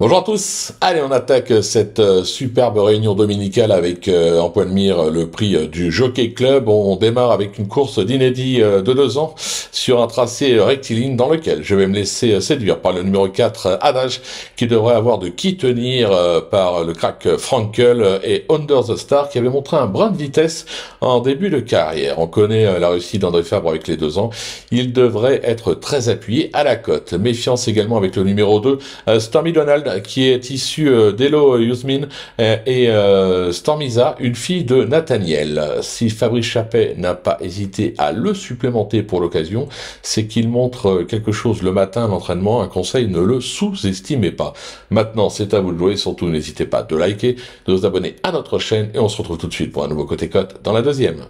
Bonjour à tous. Allez, on attaque cette euh, superbe réunion dominicale avec euh, en point de mire le prix euh, du Jockey Club. On démarre avec une course d'inédit de deux ans sur un tracé rectiligne dans lequel je vais me laisser séduire par le numéro 4 Adage qui devrait avoir de qui tenir par le crack Frankel et Under the Star qui avait montré un brin de vitesse en début de carrière. On connaît la réussite d'André Fabre avec les deux ans. Il devrait être très appuyé à la cote. Méfiance également avec le numéro 2 Stormy Donald qui est issue euh, d'Elo Yusmin euh, et euh, Stormiza, une fille de Nathaniel. Si Fabrice Chappet n'a pas hésité à le supplémenter pour l'occasion, c'est qu'il montre quelque chose le matin à l'entraînement. Un conseil, ne le sous-estimez pas. Maintenant, c'est à vous de jouer. Surtout, n'hésitez pas de liker, de vous abonner à notre chaîne et on se retrouve tout de suite pour un nouveau côté cote dans la deuxième.